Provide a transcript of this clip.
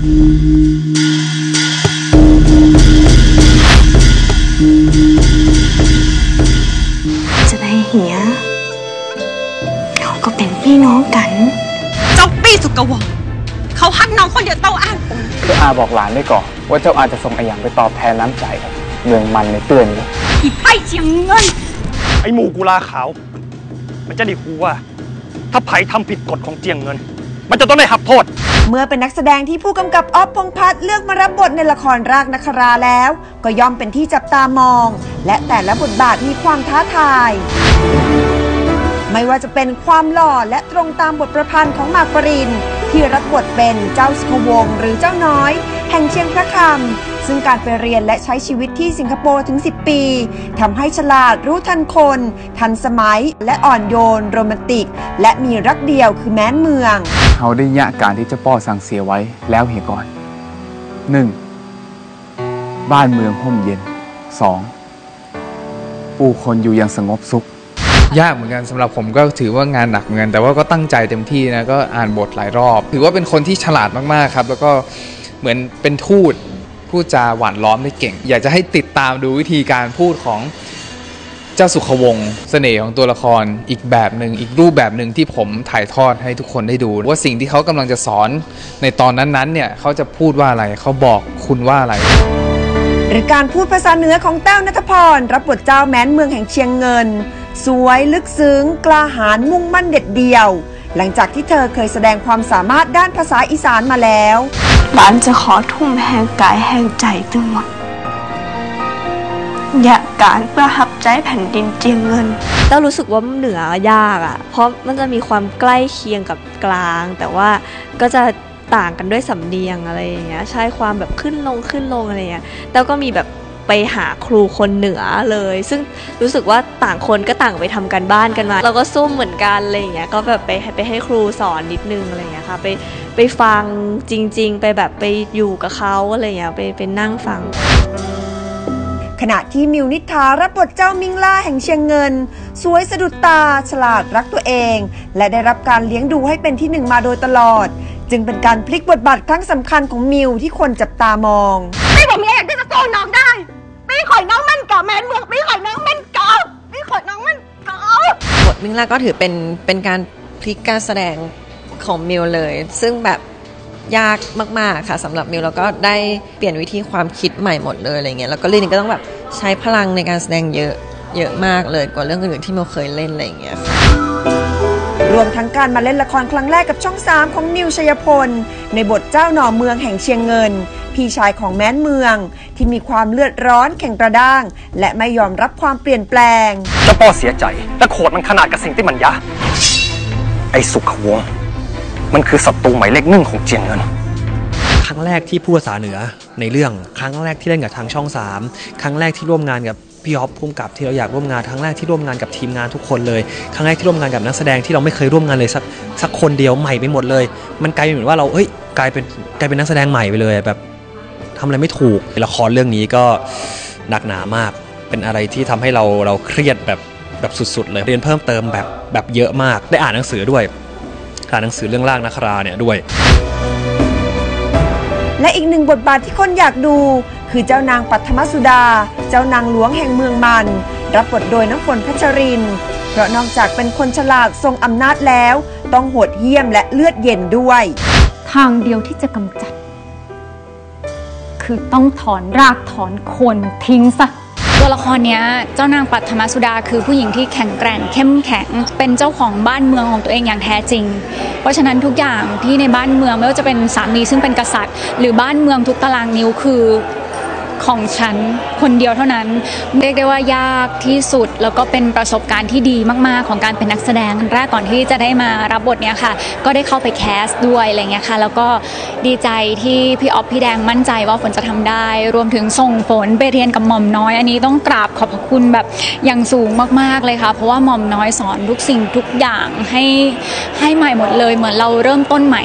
จะได้เหียเขาก็เป็นพี่น้องกันเจ้าปี้สุกวงเขาฮักน้องคนเดียวเต้าอ้างคืออาบอกหลานได้ก่อนว่าเจ้าอาจะส่งไอหยังไปตอบแทนน้ำใจเมืองมันในเตือนอยู่อีไพ่เชียงเงินไอ้หมูกุลาขาว มันจะได้คูว่า ถ้าไผ่ทำผิดกฎของเจียงเงิน มันจะต้องได้หับโทษ เมื่อเป็นนักแสดงที่ผู้กำกับออฟพงษ์พัฒน์เลือกมารับบทในละครรากนัคราแล้ว ก็ย่อมเป็นที่จับตามอง และแต่ละบทบาทมีความท้าทาย ไม่ว่าจะเป็นความหล่อและตรงตามบทประพันธ์ของหมากปรินที่รับบทเป็นเจ้าสุขวงศ์หรือเจ้าน้อย แห่งเชียงพระคำซึ่งการไปเรียนและใช้ชีวิตที่สิงคโปร์ถึง 10 ปีทำให้ฉลาดรู้ทันคน ทันสมัย และอ่อนโยน โรแมนติก และมีรักเดียวคือแม้นเมือง เขาได้ยะการที่เจ้าป้อสั่งเสียไว้แล้วเหตุก่อน 1. บ้านเมืองห่มเย็น 2. ผู้คนอยู่อย่างสงบสุข ยากเหมือนกันสำหรับผมก็ถือว่างานหนักเหมือนกันแต่ว่าก็ตั้งใจเต็มที่นะก็อ่านบทหลายรอบ ถือว่าเป็นคนที่ฉลาดมากๆครับ แล้วก็เหมือนเป็นทูตพูดจาหวานล้อมได้เก่ง อยากจะให้ติดตามดูวิธีการพูดของ จ้าสุขวงศ์เสน่ห์ของตัวละครอีกแบบหนึ่งอีกรูปแบบหนึ่งที่ผมถ่ายทอดให้ทุกคนได้ดู ว่าสิ่งที่เขากำลังจะสอนในตอนนั้นๆเนี่ยเขาจะพูดว่าอะไรเขาบอกคุณว่าอะไรหรือการพูดภาษาเหนือของแต้วนัทพร รับบทเจ้าแม้นเมืองแห่งเชียงเงิน สวยลึกซึ้ง กล้าหาญมุ่งมั่นเด็ดเดียว หลังจากที่เธอเคยแสดงความสามารถด้านภาษาอีสานมาแล้วหลานจะขอทุ่มแห่งกายแห่งใจทั้งหมดอ ยากการเพื่อหับใจแผ่นดินเจียงเงินต้ารู้สึกว่าเหนือยากอะ่ะ เพราะมันจะมีความใกล้เคียงกับกลาง แต่ว่าก็จะต่างกันด้วยสำเนียงอะไรอย่างเงี้ยใช่ความแบบขึ้นลงขึ้นลงอะไรเงี้ยแล้วก็มีแบบไปหาครูคนเหนือเลย ซึ่งรู้สึกว่าต่างคนก็ต่างไปทำกันบ้านกันมา เราก็ซุ่มเหมือนกันอะไรอย่างเงี้ยก็แบบไปไปให้ครูสอนนิดนึงอะไรอย่างเงี้ยค่ะไปไปฟังจริง ๆ ไปแบบไปอยู่กับเขาอะไรอย่างเงี้ยไปไปนั่งฟัง ขณะที่มิวนิษฐารับบทเจ้ามิงล่าแห่งเชียงเงิน สวยสะดุดตา ฉลาดรักตัวเอง และได้รับการเลี้ยงดูให้เป็นที่หนึ่งมาโดยตลอด จึงเป็นการพลิกบทบาทครั้งสำคัญของมิวที่คนจับตามอง ไม่บอกเมียอยากได้จะโตน้องได้ ไม่ข่อยน้องมันกับแมนเมืองไม่ข่อยน้องมันกับไม่ข่อยน้องมันกับบทมิงล่าก็ถือเป็นเป็นการพลิกการแสดงของมิวเลย ซึ่งแบบ ยากมาก ๆ ค่ะสำหรับมิวแล้วก็ได้เปลี่ยนวิธีความคิดใหม่หมดเลยอะไรเงี้ยแล้วก็เรื่องนี้ก็ต้องแบบใช้พลังในการแสดงเยอะเยอะมากเลยกว่าเรื่องอื่นๆที่มิวเคยเล่นอะไรเงี้ยค่ะรวมทั้งการมาเล่นละครครั้งแรกกับช่อง 3 ของนิวชัยพล ในบทเจ้าหน่อเมืองแห่งเชียงเงิน พี่ชายของแม้นเมือง ที่มีความเลือดร้อนแข็งกระด้าง และไม่ยอมรับความเปลี่ยนแปลงเจ้าป้อเสียใจและโขดมันขนาดกับสิ่งที่มันยะ ไอ้สุขวงศ์ มันคือศัตรูหมายเลขหนึ่งของเจียงเงิน ครั้งแรกที่พูดภาษาเหนือในเรื่องครั้งแรกที่เล่นกับทางช่อง 3 ครั้งแรกที่ร่วมงานกับพี่ออฟพุ่มกับที่เราอยากร่วมงานครั้งแรกที่ร่วมงานกับทีมงานทุกคนเลย ครั้งแรกที่ร่วมงานกับนักแสดงที่เราไม่เคยร่วมงานเลยสักสักคนเดียวใหม่ไปหมดเลย มันกลายเป็นเหมือนว่าเราเอ้ยกลายเป็นกลายเป็นนักแสดงใหม่ไปเลยแบบทำอะไรไม่ถูกละครเรื่องนี้ก็หนักหนามาก เป็นอะไรที่ทำให้เราเราเครียดแบบแบบสุดๆเลยเรียนเพิ่มเติมแบบแบบเยอะมากได้อ่านหนังสือด้วย อ่านหนังสือเรื่องล่างนัคราเนี่ยด้วย และอีกหนึ่งบทบาทที่คนอยากดู คือเจ้านางปัทมสุดา เจ้านางหลวงแห่งเมืองมัน รับบทโดยน้ำฝนพัชริน เพราะนอกจากเป็นคนฉลาดทรงอำนาจแล้ว ต้องโหดเหี้ยมและเลือดเย็นด้วย ทางเดียวที่จะกำจัด คือต้องถอนรากถอนโคนมันทิ้งซะ ตัวละครเนี้ยเจ้านางปัทมสุดาคือผู้หญิงที่แข็งแกร่งเข้มแข็งเป็นเจ้าของบ้านเมืองของตัวเองอย่างแท้จริง เพราะฉะนั้นทุกอย่างที่ในบ้านเมืองไม่ว่าจะเป็นสามีซึ่งเป็นกษัตริย์ หรือบ้านเมืองทุกตารางนิ้วคือ ของฉันคนเดียวเท่านั้น เรียกได้ว่ายากที่สุด แล้วก็เป็นประสบการณ์ที่ดีมาก ๆ ของการเป็นนักแสดงครั้งแรกก่อนที่จะได้มารับบทเนี้ยค่ะ ก็ได้เข้าไปแคสด้วยอะไรเงี้ยค่ะ แล้วก็ดีใจที่พี่ออฟพี่แดงมั่นใจว่าฝนจะทำได้ รวมถึงส่งฝนไปเรียนกับหม่อมน้อย อันนี้ต้องกราบขอบพระคุณแบบอย่างสูงมาก ๆ เลยค่ะ เพราะว่าหม่อมน้อยสอนทุกสิ่งทุกอย่างให้ให้ใหม่หมดเลย เหมือนเราเริ่มต้นใหม่